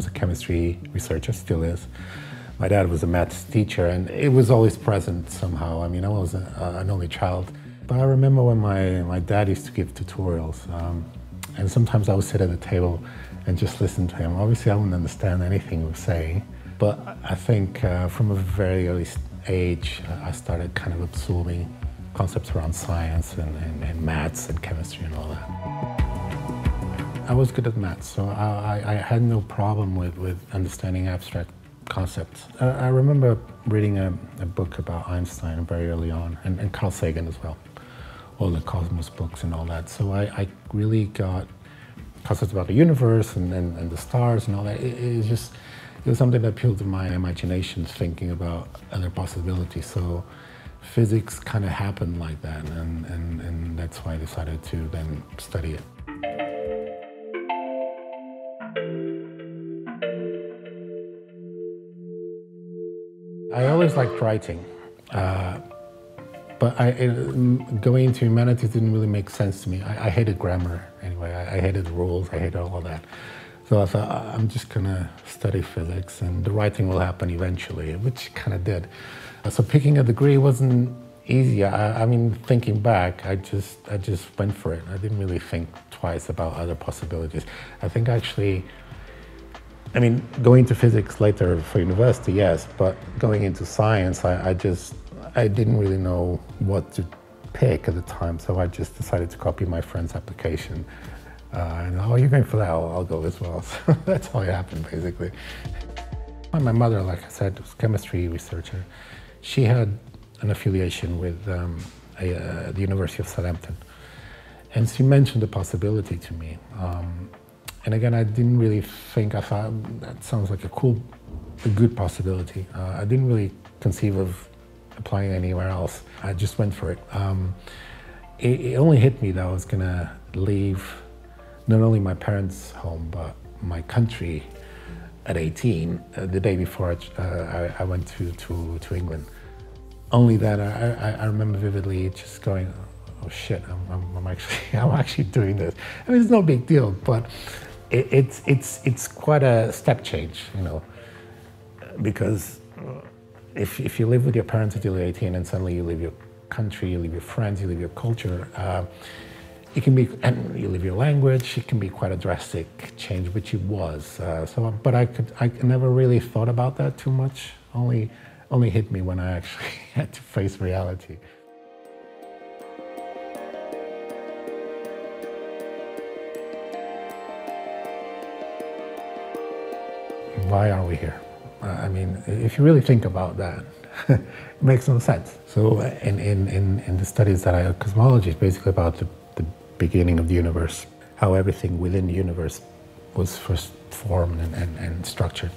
was a chemistry researcher, still is. My dad was a maths teacher, and it was always present somehow. I mean, I was a, an only child. But I remember when my, my dad used to give tutorials, um, and sometimes I would sit at the table and just listen to him. Obviously, I wouldn't understand anything he was saying, but I think uh, from a very early age, I started kind of absorbing concepts around science and, and, and maths and chemistry and all that. I was good at math, so I, I, had no problem with, with understanding abstract concepts. I, I remember reading a, a, book about Einstein very early on, and, and Carl Sagan as well all the Cosmos books and all that. So I, I really got concepts about the universe and, and, and the stars and all that. It, it, was just, it was something that appealed to my imagination, thinking about other possibilities. So physics kind of happened like that, and, and, and that's why I decided to then study it. I always liked writing. Uh, but I, it, going into humanities didn't really make sense to me. I, I hated grammar anyway. I, I, hated rules. I hated all of that. So I thought I'm just gonna study physics, and the writing will happen eventually, which kind of did. So picking a degree wasn't easy. I, I, mean, thinking back, I just I just went for it. I didn't really think twice about other possibilities. I think actually. I mean, going to physics later for university, yes, but going into science, I, I just I didn't really know what to pick at the time, so I just decided to copy my friend's application. Uh, and oh, you're going for that? I'll, I'll go as well. So that's how it happened, basically. My mother, like I said, was a chemistry researcher. She had an affiliation with um, a, uh, the University of Southampton. And she mentioned the possibility to me. Um, and again, I didn't really think, I thought, that sounds like a cool, a good possibility. Uh, I didn't really conceive of applying anywhere else. I just went for it. Um, it, it, only hit me that I was gonna leave not only my parents' home, but my country at 18, uh, the day before uh, I, I, went to, to, to England. Only that I, I, remember vividly just going, oh shit, I'm, I'm, I'm, actually, I'm actually doing this. I mean, it's no big deal, but it, it's, it's, it's quite a step change, you know, because if, if you live with your parents until you're 18 and suddenly you leave your country, you leave your friends, you leave your culture, uh, it can be, and you leave your language, it can be quite a drastic change, which it was. Uh, so, but I could, I never really thought about that too much. Only, only hit me when I actually had to face reality. Why are we here? I mean, if you really think about that, it makes no sense. So in, in, in, in the studies that I, cosmology is basically about the, the beginning of the universe, how everything within the universe was first formed and, and, and structured.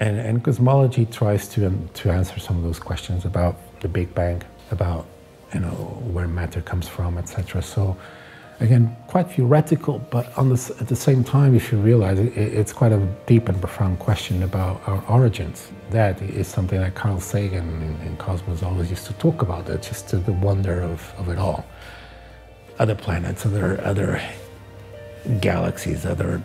And, and cosmology tries to, um, to answer some of those questions about the Big Bang, about you know, where matter comes from, etc. So again, quite theoretical, but the, at the same time, if you realize it, it's quite a deep and profound question about our origins. That is something that Carl Sagan in, in Cosmos always used to talk about, that just the wonder of, of it all. Other planets, other, other galaxies, other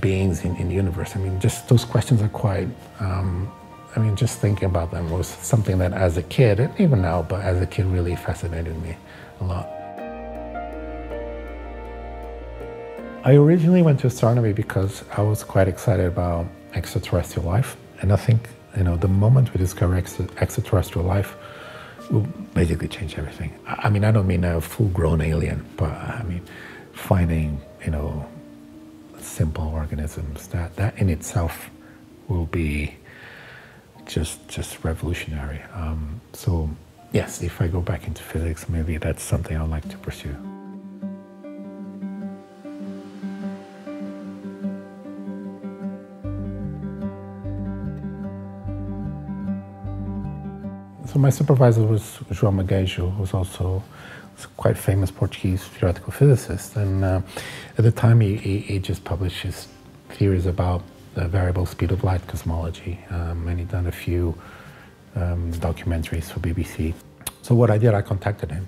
beings in, in the universe. I mean, just those questions are quite, um, I mean, just thinking about them was something that as a kid, and even now, but as a kid really fascinated me a lot. I originally went to astronomy because I was quite excited about extraterrestrial life. And I think, you know, the moment we discover extraterrestrial life will basically change everything. I mean, I don't mean a full grown alien, but I mean, finding, you know, simple organisms, that, that in itself will be just, just revolutionary. Um, so, yes, if I go back into physics, maybe that's something I'd like to pursue. So my supervisor was João Magueijo, who was also a quite famous Portuguese theoretical physicist. And uh, at the time, he, he, he, just published his theories about the variable speed of light cosmology. Um, and he'd done a few um, documentaries for BBC. So what I did, I contacted him.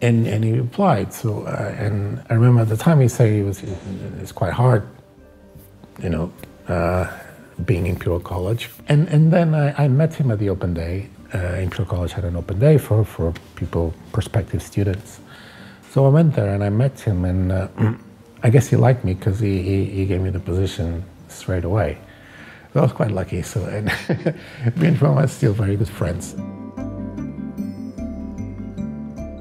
And, and he replied. So, uh, and I remember at the time he said it was, it's quite hard you know, uh, being in Imperial College. And, and then I, I met him at the open day. Uh, Imperial College had an open day for, for people, prospective students. So I went there and I met him, and uh, I guess he liked me because he, he, he, gave me the position straight away. So I was quite lucky. So, and me and Ron are still very good friends.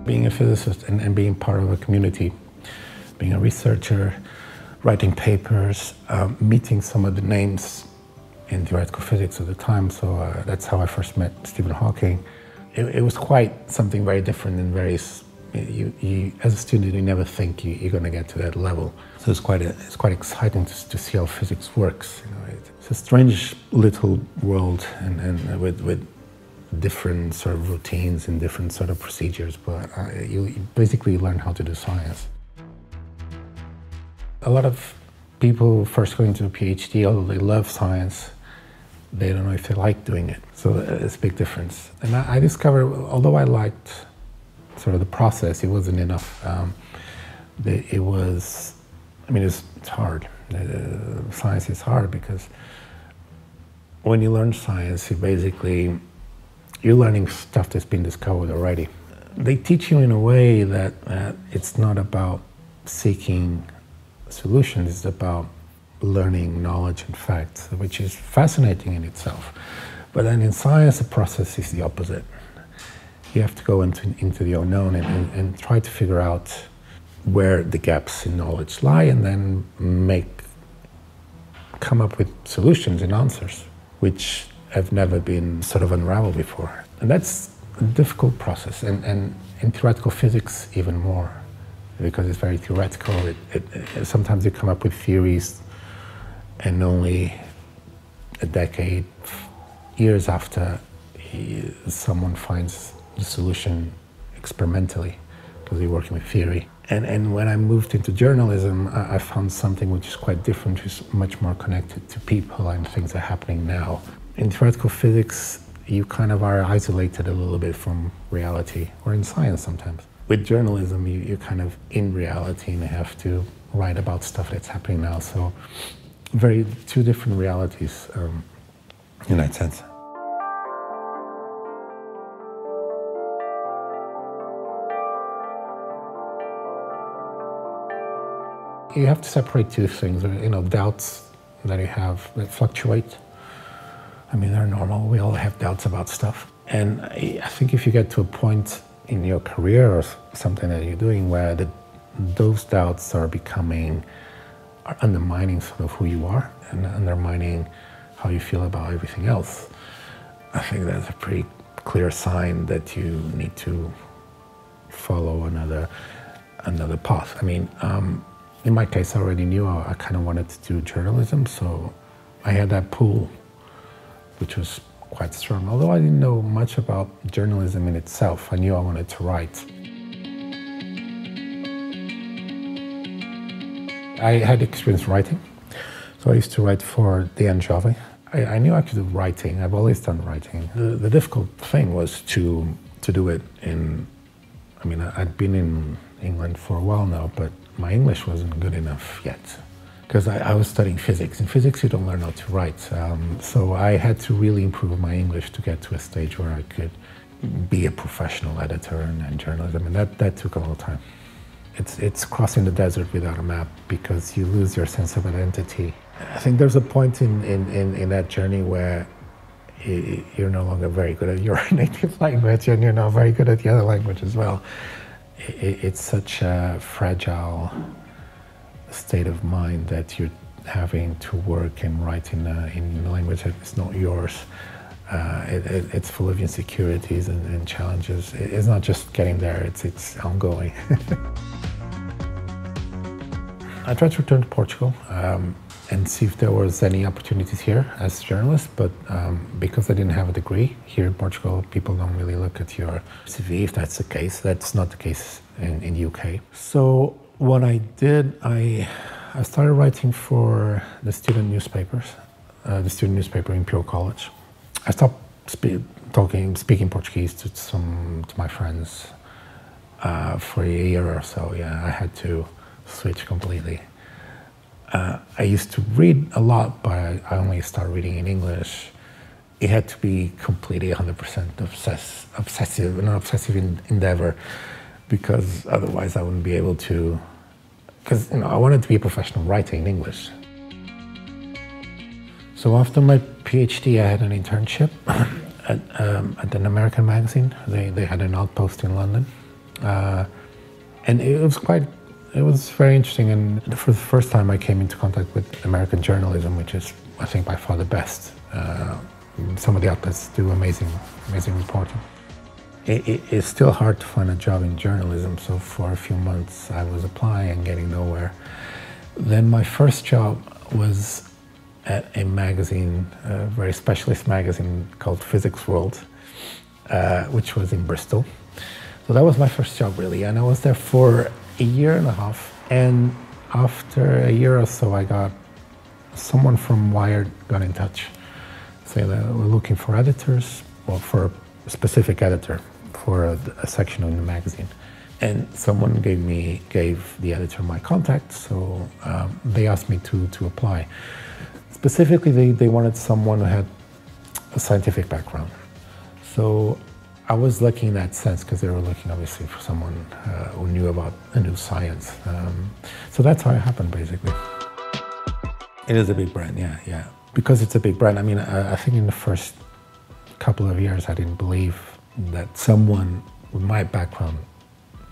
Being a physicist and, and being part of a community, being a researcher, writing papers, um, meeting some of the names in theoretical physics at the time. So uh, that's how I first met Stephen Hawking. It, it, was quite something very different and very. You, you, as a student, you never think you, are going to get to that level. So it's quite a, it's quite exciting to, to see how physics works. You know, it's a strange little world, and, and with with different sort of routines and different sort of procedures. But uh, you basically learn how to do science. A lot of people first going to a PhD, although they love science, they don't know if they like doing it. So uh, it's a big difference. And I, I discovered, although I liked sort of the process, it wasn't enough. Um, it was, I mean, it's, it's hard. Uh, science is hard because when you learn science, you basically, you're learning stuff that's been discovered already. They teach you in a way that uh, it's not about seeking solutions, is about learning knowledge and facts, which is fascinating in itself. But then in science, the process is the opposite. You have to go into, into the unknown and, and, and try to figure out where the gaps in knowledge lie and then make come up with solutions and answers which have never been sort of unraveled before. And that's a difficult process and, and in theoretical physics even more because it's very theoretical. It, it, it, sometimes you come up with theories and only a decade, years after, he, someone finds the solution experimentally because you're working with theory. And, and when I moved into journalism, I, I found something which is quite different, which is much more connected to people and things that are happening now. In theoretical physics, you kind of are isolated a little bit from reality, or in science sometimes. With journalism, you, you're kind of in reality and have to write about stuff that's happening now. So very two different realities um, in that sense. You have to separate two things. You know, doubts that you have that fluctuate. I mean, they're normal. We all have doubts about stuff. And I think if you get to a point in your career or something that you're doing where the, those doubts are becoming are undermining sort of who you are and undermining how you feel about everything else, I think that's a pretty clear sign that you need to follow another another path. I mean, um, in my case, I already knew I, I kind of wanted to do journalism, so I had that pull, which was quite strong. Although I didn't know much about journalism in itself, I knew I wanted to write. I had experience writing. So I used to write for Dan Jove. I, I, knew I could do writing. I've always done writing. The, the, difficult thing was to to do it in. I mean, I'd been in England for a while now, but my English wasn't good enough yet because I, I, was studying physics. In physics, you don't learn how to write. Um, so I had to really improve my English to get to a stage where I could be a professional editor and, and journalism, and that, that took a long time. It's, it's crossing the desert without a map because you lose your sense of identity. I think there's a point in, in, in, in that journey where you're no longer very good at your native language and you're not very good at the other language as well. It's such a fragile state of mind that you're having to work and write in a, in a language that is not yours. Uh, it, it, it's full of insecurities and, and challenges. It, it's not just getting there, it's, it's ongoing. I tried to return to Portugal um, and see if there was any opportunities here as a journalist, but um, because I didn't have a degree here in Portugal, people don't really look at your CV if that's the case. That's not the case in, in the UK. So what I did, I, I started writing for the student newspapers, uh, the student newspaper in Imperial College. I stopped spe- talking, speaking Portuguese to some to my friends uh, for a year or so. Yeah, I had to switch completely. Uh, I used to read a lot, but I, only started reading in English. It had to be completely 100% obsess, obsessive, an obsessive endeavor, because otherwise I wouldn't be able to. Because you know, I wanted to be a professional writer in English. So after my PhD, I had an internship at, um, at an American magazine. They, they had an outpost in London. Uh, and it was quite, it was very interesting. And for the first time, I came into contact with American journalism, which is, I think, by far the best. Uh, some of the outlets do amazing, amazing reporting. It, it, it's still hard to find a job in journalism, so for a few months I was applying and getting nowhere. Then my first job was at a magazine, a very specialist magazine called Physics World, uh, which was in Bristol. So that was my first job really, and I was there for a year and a half. And after a year or so, I got someone from Wired got in touch, saying that we're looking for editors, well, for a specific editor for a, a section in the magazine. And someone gave me gave the editor my contact, so um, they asked me to to apply. Specifically, they, they wanted someone who had a scientific background. So I was lucky in that sense because they were looking obviously for someone uh, who knew about a new science. Um, so that's how it happened basically. It is a big brand, yeah, yeah. Because it's a big brand, I mean, I, I think in the first couple of years I didn't believe that someone with my background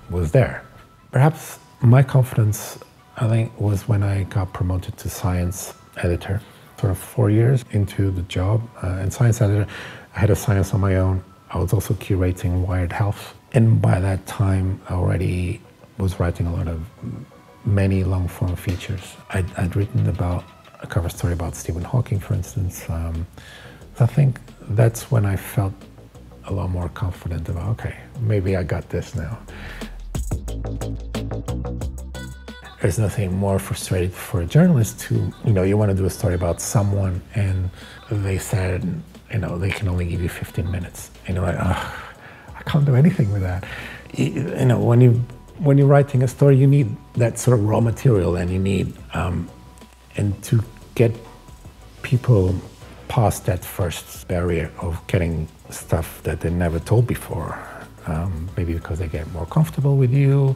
was there. Perhaps my confidence, I think, was when I got promoted to science editor, sort of four years into the job. Uh, and science editor, I had a science on my own. I was also curating Wired Health. And by that time, I already was writing a lot of many long form features. I'd, I'd written about a cover story about Stephen Hawking, for instance. Um, I think that's when I felt a lot more confident about, okay, maybe I got this now. There's nothing more frustrating for a journalist to, you know, you want to do a story about someone and they said, you know, they can only give you 15 minutes. And you're like, oh, I can't do anything with that. You know, when you when you're writing a story, you need that sort of raw material, and you need um, and to get people past that first barrier of getting stuff that they never told before. Um, maybe because they get more comfortable with you.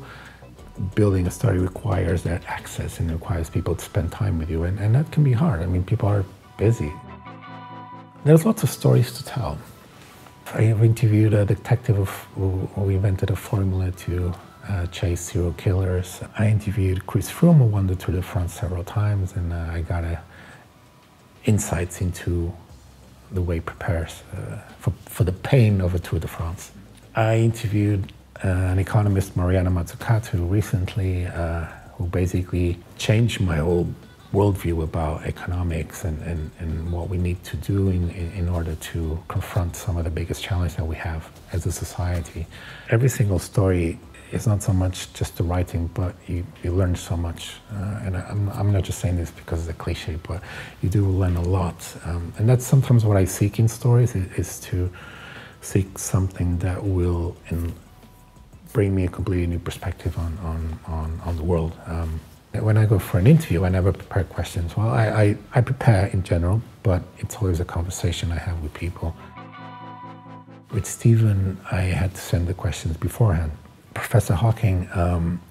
Building a story requires that access and requires people to spend time with you, and, and that can be hard. I mean, people are busy. There's lots of stories to tell. I have interviewed a detective who, who invented a formula to uh, chase serial killers. I interviewed Chris Froome, who won the Tour de France several times, and uh, I got a, insights into the way prepares uh, for, for the pain of a Tour de France. I interviewed uh, an economist, Mariana Mazzucato, recently, uh, who basically changed my whole worldview about economics and, and, and what we need to do in, in, in, order to confront some of the biggest challenges that we have as a society. Every single story is not so much just the writing, but you, you learn so much. Uh, and I'm, I'm not just saying this because it's a cliche, but you do learn a lot. Um, and that's sometimes what I seek in stories is, is to seek something that will in, bring me a completely new perspective on, on, on, on the world. Um, when I go for an interview, I never prepare questions. Well, I, I, I, prepare in general, but it's always a conversation I have with people. With Stephen, I had to send the questions beforehand. Professor Hawking, um,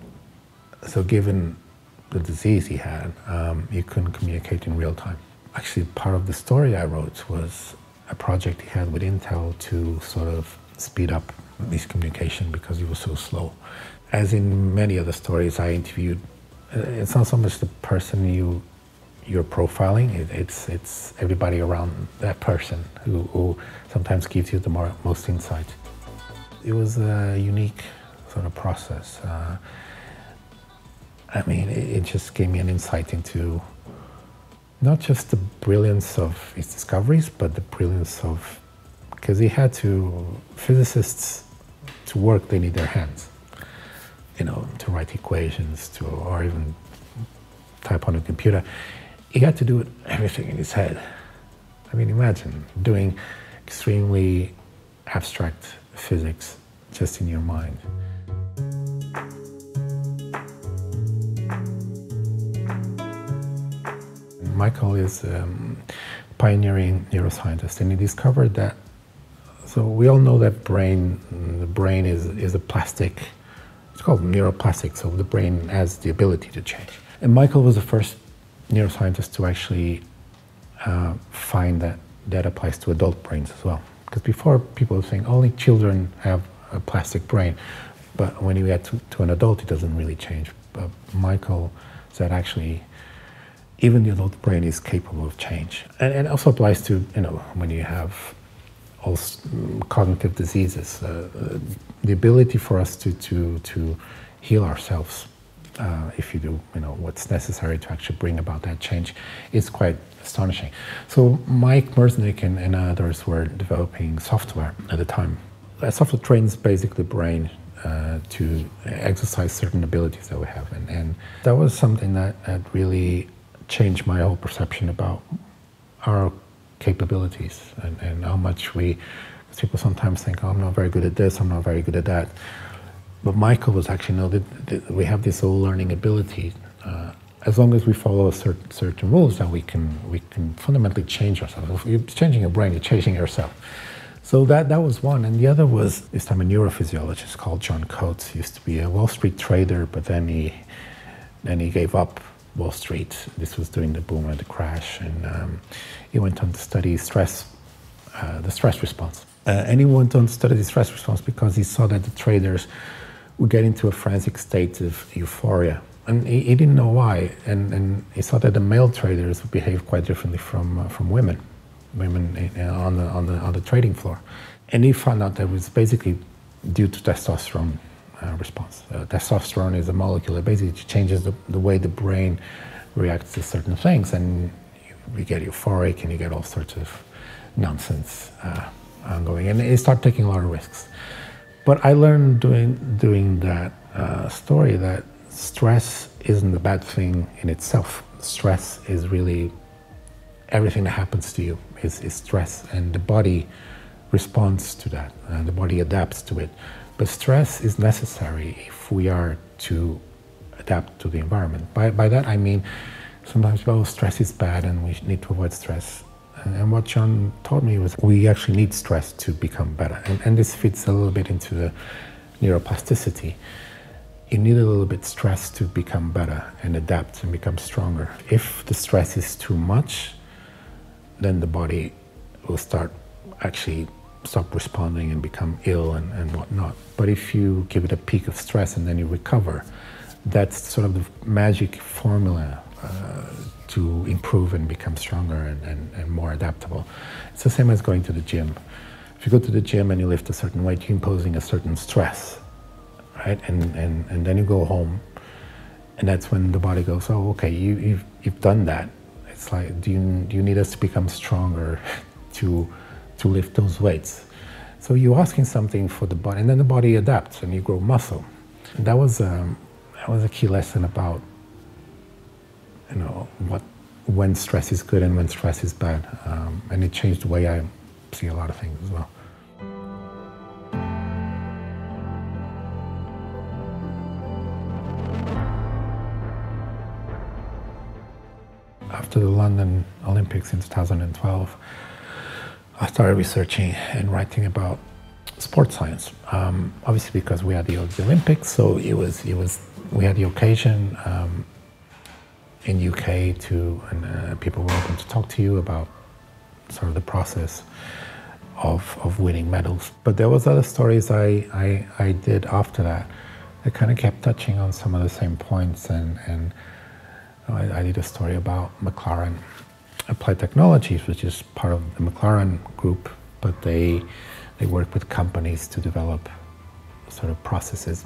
so given the disease he had, um, he couldn't communicate in real time. Actually, part of the story I wrote was a project he had with Intel to sort of speed up his communication because he was so slow. As in many other stories, I interviewed uh, it's not so much the person you you're profiling. It, it's it's everybody around that person who, who sometimes gives you the more, most insight. It was a unique sort of process. Uh, I mean, it, it, just gave me an insight into not just the brilliance of his discoveries, but the brilliance of because he had to physicists to work. They need their hands you know, to write equations to, or even type on a computer. He had to do it, everything in his head. I mean, imagine doing extremely abstract physics just in your mind. Michael is um, pioneering neuroscientist, and he discovered that. So we all know that brain, the brain is is a plastic. It's called neuroplastic. So the brain has the ability to change. And Michael was the first neuroscientist to actually uh, find that that applies to adult brains as well. Because before people were saying only children have a plastic brain, but when you get to, to an adult, it doesn't really change. But Michael said actually even the adult brain is capable of change. And, and also applies to, you know, when you have all cognitive diseases, uh, uh, the ability for us to, to, to heal ourselves, uh, if you do, you know, what's necessary to actually bring about that change is quite astonishing. So Mike Merzenich and, and others were developing software at the time. A software trains basically the brain uh, to exercise certain abilities that we have. And, and that was something that, that really changed my whole perception about our capabilities and, and how much we, because people sometimes think, oh, I'm not very good at this, I'm not very good at that. But Michael was actually, no, we have this whole learning ability. Uh, as long as we follow certain, certain rules, that we can, we can fundamentally change ourselves. If you're changing your brain, you're changing yourself. So that, that was one. And the other was this time a neurophysiologist called John Coates. He used to be a Wall Street trader, but then he, then he gave up Wall Street. This was during the boom and the crash, and um, he went on to study stress, uh, the stress response. Uh, and he went on to study the stress response because he saw that the traders would get into a frantic state of euphoria. And he, he didn't know why, and, and he saw that the male traders would behave quite differently from, uh, from women, women on the, on, the, on the trading floor. And he found out that it was basically due to testosterone response. Uh, testosterone is a molecule that basically changes the, the way the brain reacts to certain things, and you, you get euphoric and you get all sorts of nonsense uh, ongoing, and you start taking a lot of risks. But I learned doing doing that uh, story that stress isn't a bad thing in itself. Stress is really everything that happens to you is, is stress, and the body responds to that, and the body adapts to it. But stress is necessary if we are to adapt to the environment. By, by that I mean sometimes, well, stress is bad and we need to avoid stress. And, what John taught me was we actually need stress to become better. And, and this fits a little bit into the neuroplasticity. You need a little bit stress to become better and adapt and become stronger. If the stress is too much, then the body will start actually stop responding and become ill and, and whatnot. But if you give it a peak of stress and then you recover, that's sort of the magic formula uh, to improve and become stronger and, and, and, more adaptable. It's the same as going to the gym. If you go to the gym and you lift a certain weight, you're imposing a certain stress, right? And, and, and then you go home, and that's when the body goes, oh, okay, you, you've, you've done that. It's like, do you, do you need us to become stronger to to lift those weights. So you're asking something for the body, and then the body adapts and you grow muscle. And that was um, that was a key lesson about you know what when stress is good and when stress is bad, um, and it changed the way I see a lot of things as well. After the London Olympics in 2012, I started researching and writing about sports science. Um, obviously, because we had the, Olympics, so it was it was we had the occasion um, in UK to and uh, people were open to talk to you about sort of the process of of winning medals. But there was other stories I I, I did after that that kind of kept touching on some of the same points, and and I did a story about McLaren Applied Technologies, which is part of the McLaren group, but they they work with companies to develop sort of processes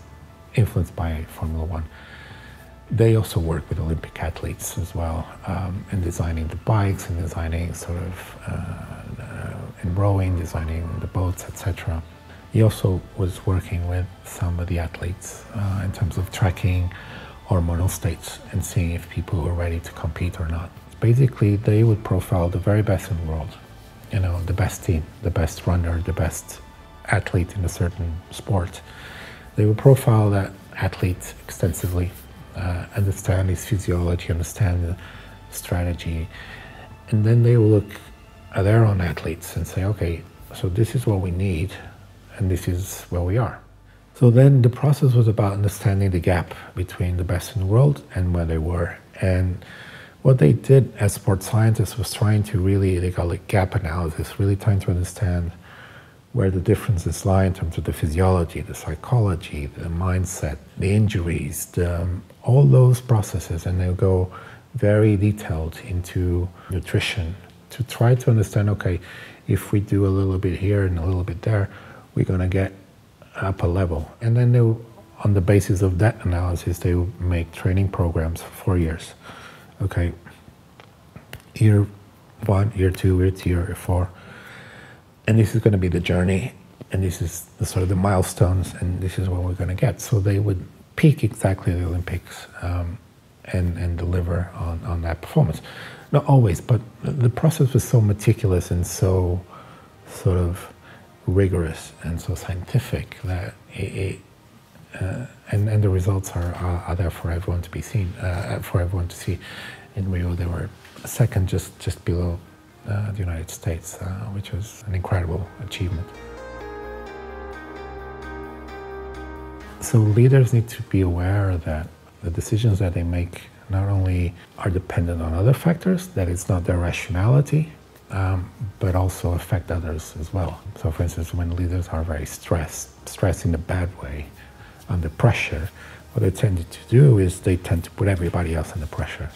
influenced by Formula One. They also work with Olympic athletes as well um, in designing the bikes and designing sort of uh, uh, in rowing, designing the boats, etc. He also was working with some of the athletes uh, in terms of tracking hormonal states and seeing if people were ready to compete or not basically they would profile the very best in the world. You know, the best team, the best runner, the best athlete in a certain sport. They would profile that athlete extensively, uh, understand his physiology, understand the strategy, and then they will look at their own athletes and say, okay, so this is what we need, and this is where we are. So then the process was about understanding the gap between the best in the world and where they were. And what they did as sports scientists was trying to really, they call it gap analysis, really trying to understand where the differences lie in terms of the physiology, the psychology, the mindset, the injuries, the, um, all those processes. And they'll go very detailed into nutrition to try to understand okay, if we do a little bit here and a little bit there, we're going to get up a level. And then they'll, on the basis of that analysis, they will make training programs for four years. Okay, year one, year two, year three, year four. And this is going to be the journey, and this is the sort of the milestones, and this is what we're going to get. So they would peak exactly the Olympics um, and, and deliver on, on that performance. Not always, but the process was so meticulous and so sort of rigorous and so scientific that it, it uh, and, and the results are, are, are, there for everyone to be seen, uh, for everyone to see. In Rio, they were second, just just below uh, the United States, uh, which was an incredible achievement. So leaders need to be aware that the decisions that they make not only are dependent on other factors, that it's not their rationality, um, but also affect others as well. So, for instance, when leaders are very stressed, stressed in a bad way, under pressure, what they tend to do is they tend to put everybody else under pressure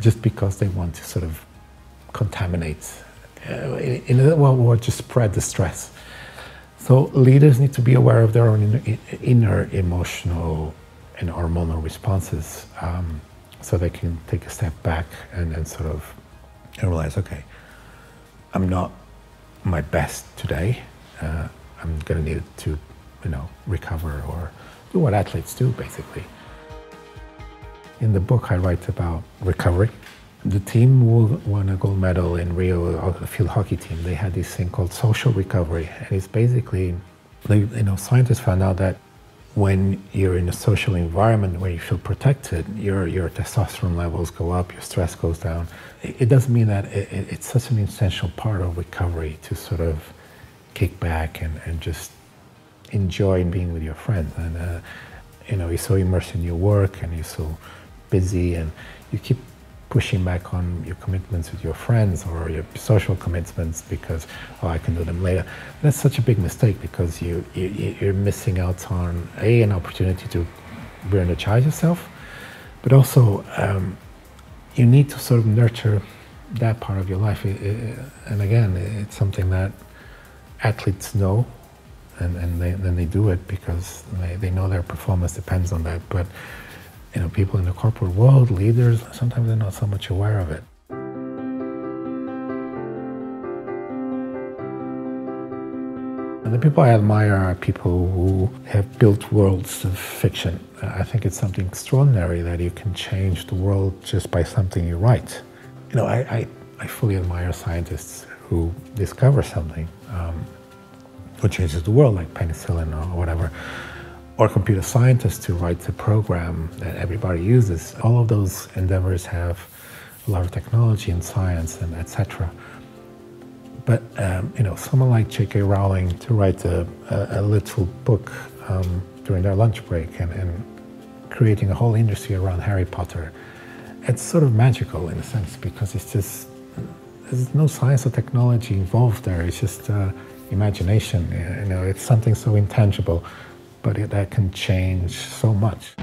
just because they want to sort of contaminate, uh, in, in, well, or just spread the stress. So leaders need to be aware of their own inner, inner emotional and hormonal responses um, so they can take a step back and, then sort of realize, okay, I'm not my best today. Uh, I'm going to need to, you know, recover or do what athletes do, basically. In the book, I write about recovery. The team won a gold medal in Rio, the field hockey team, they had this thing called social recovery. And it's basically, you know, scientists found out that when you're in a social environment where you feel protected, your, your testosterone levels go up, your stress goes down. It, it doesn't mean that it, it, it's such an essential part of recovery to sort of kick back and, and just enjoy being with your friends. And, uh, you know, you're so immersed in your work and you're so busy and you keep pushing back on your commitments with your friends or your social commitments because oh I can do them later. That's such a big mistake because you, you you're missing out on a an opportunity to re-energize yourself, but also um, you need to sort of nurture that part of your life. and again, it's something that athletes know, and, and they, then they do it because they, they know their performance depends on that. But you know, people in the corporate world, leaders, sometimes they're not so much aware of it. And the people I admire are people who have built worlds of fiction. I think it's something extraordinary that you can change the world just by something you write. You know, I, I, I fully admire scientists who discover something um, what changes the world, like penicillin or whatever or computer scientists to write the program that everybody uses. All of those endeavors have a lot of technology and science and etc. But um, you know, someone like J.K. Rowling to write a, a, a little book um, during their lunch break and, and, creating a whole industry around Harry Potter, it's sort of magical in a sense because it's just there's no science or technology involved there. It's just uh, imagination. You know, it's something so intangible but it, that can change so much.